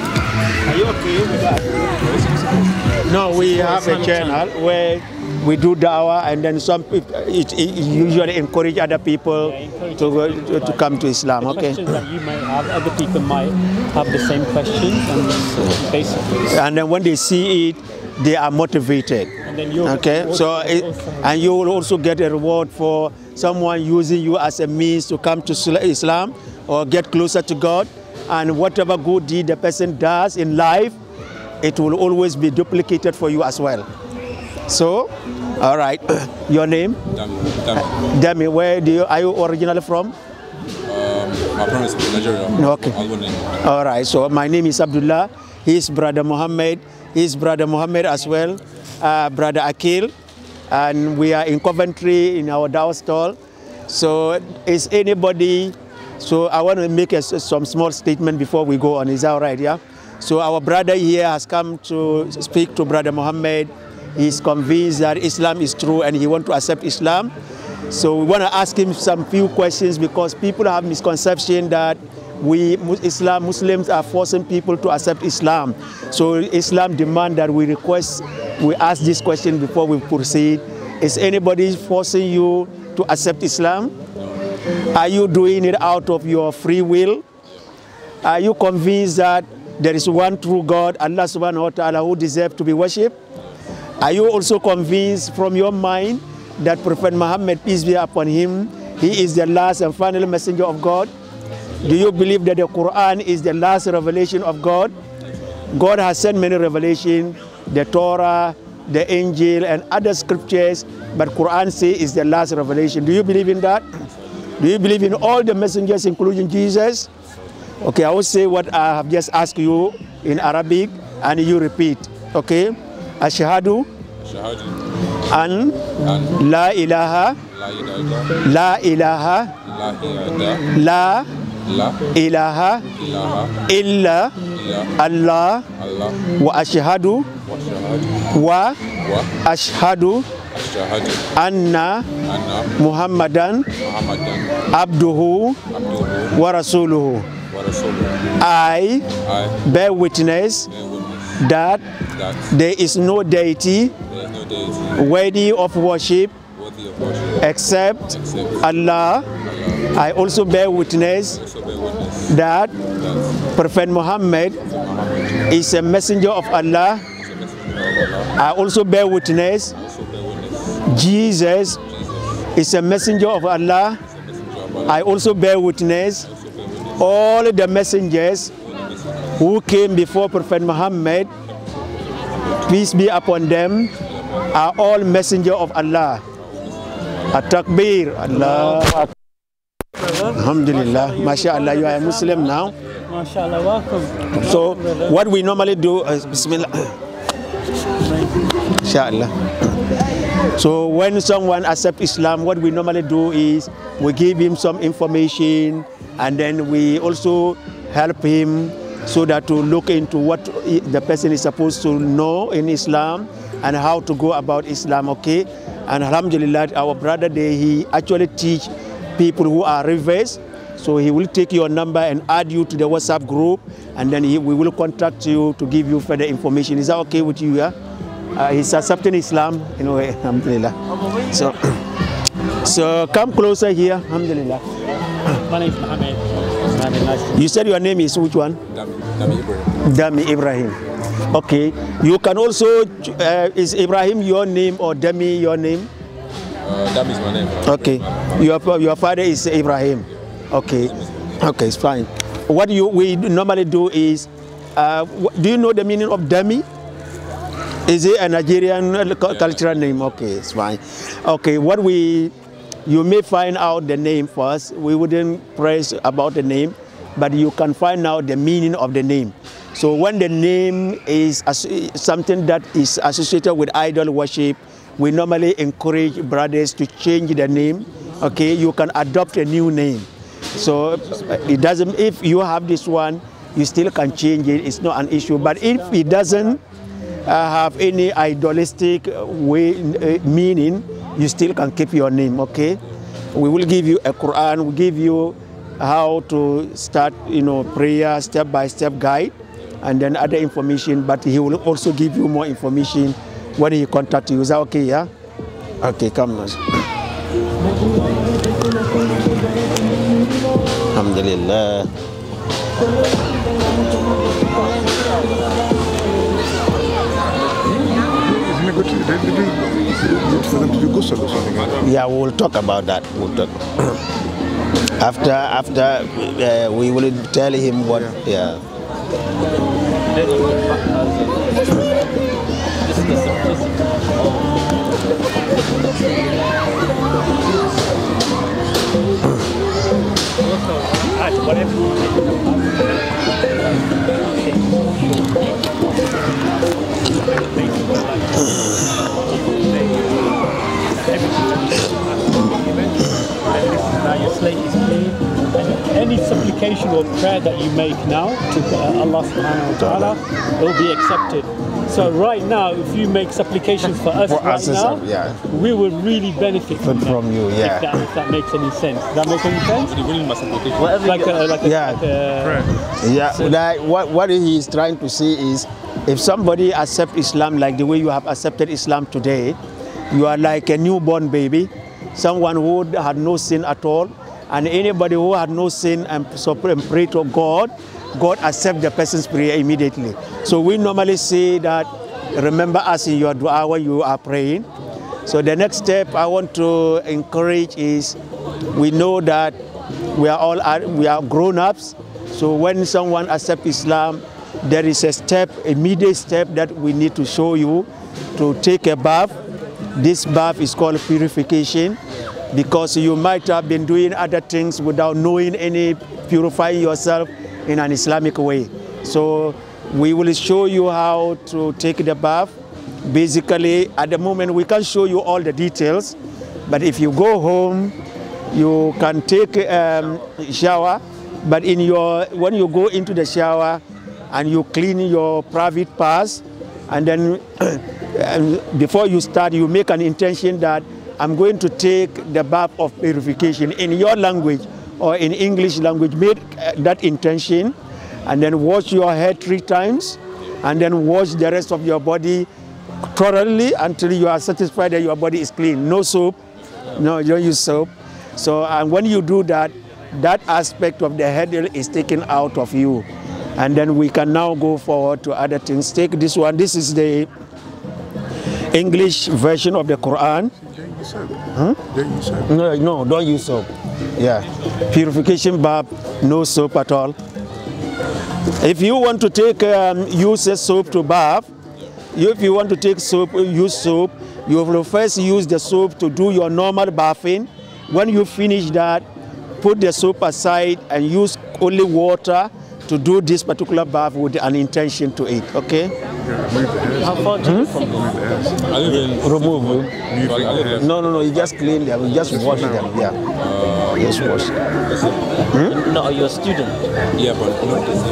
Are you okay with that? No, we have a channel where we do dawah, and then some people it, it usually encourage other people Yeah, encourage to, go, people, to, to come to Islam. The Okay, questions that you may have, other people might have the same questions, and then basically, and then when they see it, they are motivated. and then you're Okay, so it, and you will also get a reward for someone using you as a means to come to Islam or get closer to God. And whatever good deed the person does in life, it will always be duplicated for you as well. So, all right, your name? Dami. Dami. Demi, where do you, are you originally from? Um, my parents in Nigeria. Okay. All right, so my name is Abdullah. His brother Muhammad. His brother Muhammad as well. Uh, brother Akil. And we are in Coventry in our Dawah stall. So is anybody, so I want to make a, some small statement before we go on. Is that all right, yeah? So our brother here has come to speak to brother Muhammad. He's convinced that Islam is true and he wants to accept Islam. So we want to ask him some few questions because people have misconception that we Islam Muslims are forcing people to accept Islam. So Islam demand that we request we ask this question before we proceed. Is anybody forcing you to accept Islam? Are you doing it out of your free will? Are you convinced that there is one true God, Allah subhanahu wa ta'ala, who deserves to be worshipped? Are you also convinced from your mind that Prophet Muhammad, peace be upon him, he is the last and final messenger of God? Do you believe that the Quran is the last revelation of God? God has sent many revelations, the Torah, the Injil, and other scriptures, but Quran say is the last revelation. Do you believe in that? Do you believe in all the messengers, including Jesus? Okay, I will say what I have just asked you in Arabic, and you repeat. Okay, Ashhadu an And la ilaha La ilaha. la ilaha La ilaha. la La ilaha ilaha. illa Allah. Allah. Wa ashhadu wa shahadi wa wa ashhadu anna Muhammadan Muhammadan abduhu abduhu wa rasuluhu. I bear witness that there is no deity there is no deity worthy of worship worthy of worship except Allah. I also bear witness also bear witness that Prophet Muhammad is a messenger of Allah. is a messenger of Allah. I also bear witness Also bear witness Jesus is a messenger of Allah. is a messenger of Allah. I also bear witness Also bear witness all the messengers who came before Prophet Muhammad, peace be upon them, are all messenger of Allah. At-takbir, Allah. Alhamdulillah, mashallah, you are a Muslim now. MashaAllah, welcome. So what we normally do is Bismillah. Inshallah. So when someone accepts Islam, what we normally do is we give him some information and then we also help him so that to look into what the person is supposed to know in Islam and how to go about Islam, okay? And Alhamdulillah, our brother there, he actually teach people who are reverse so he will take your number and add you to the WhatsApp group, and then he, we will contact you to give you further information. Is that okay with you? Yeah. Uh, he's accepting Islam in a way. Alhamdulillah. So, so come closer here. Alhamdulillah. My name's Mohammed. Mohammed, You said your name is which one? Dami, Dami Ibrahim. Dami Ibrahim. Okay. You can also uh, is Ibrahim your name or Dami your name? Uh, Dami is my name. Okay. Your your father is Ibrahim. Okay. Okay, it's fine. What you we normally do is, uh, do you know the meaning of Dami? Is it a Nigerian cu- cultural name? Okay, it's fine. Okay, what we you may find out the name first. We wouldn't press about the name, but you can find out the meaning of the name. So when the name is something that is associated with idol worship, we normally encourage brothers to change the name. Okay, you can adopt a new name. So it doesn't. If you have this one, you still can change it. It's not an issue. But if it doesn't have any idolistic uh, way uh, meaning, you still can keep your name. Okay. We will give you a Quran. We give you how to start, you know, prayer step by step guide. and then other information, but he will also give you more information when he contact you. Is that okay, yeah? Okay, come on. Alhamdulillah. Isn't it good, to, they, they do, good for them to do ghusl or something? Yeah, we'll talk about that. We'll talk. after after uh, we will tell him what. Yeah. Now slate is clean. And any supplication or prayer that you make now to uh, Allah subhanahu wa ta'ala will be accepted. So right now, if you make supplications for us For right us now, stuff, yeah. we will really benefit from, from you, yeah. If that, if that makes any sense. Does that make any sense? When you bring my supplication, Like a, like a, Yeah. like a Yeah, like what, what he is trying to say is if somebody accept Islam like the way you have accepted Islam today, you are like a newborn baby, someone who had no sin at all, and anybody who had no sin and pray to God, God accept the person's prayer immediately. So we normally say that remember us in your dua when you are praying. So the next step I want to encourage is we know that we are all we are grown-ups. So when someone accepts Islam, there is a step, immediate step that we need to show you to take a bath. This bath is called purification because you might have been doing other things without knowing any purifying yourself in an Islamic way. So we will show you how to take the bath. Basically, at the moment, we can't show you all the details, but if you go home, you can take um, shower. But in your when you go into the shower and you clean your private parts, and then before you start, you make an intention that I'm going to take the bath of purification in your language or in English language. Make uh, that intention, and then wash your head three times, and then wash the rest of your body thoroughly until you are satisfied that your body is clean. No soap, no, you don't use soap. So, and when you do that, that aspect of the head is taken out of you. And then we can now go forward to other things. Take this one. This is the English version of the Quran. Don't use soap. Huh? Don't use soap. No, no, don't use soap. Yeah. Purification bath, no soap at all. If you want to take, um, use a soap to bath, if you want to take soap, use soap, you will first use the soap to do your normal bathing. When you finish that, put the soap aside and use only water to do this particular bath with an intention to it, okay? How far you from. I in. Remove. I live. No, no, no, you just clean them, you just wash them, yeah. Uh, just wash. Hmm? No, you're a student. Yeah, but not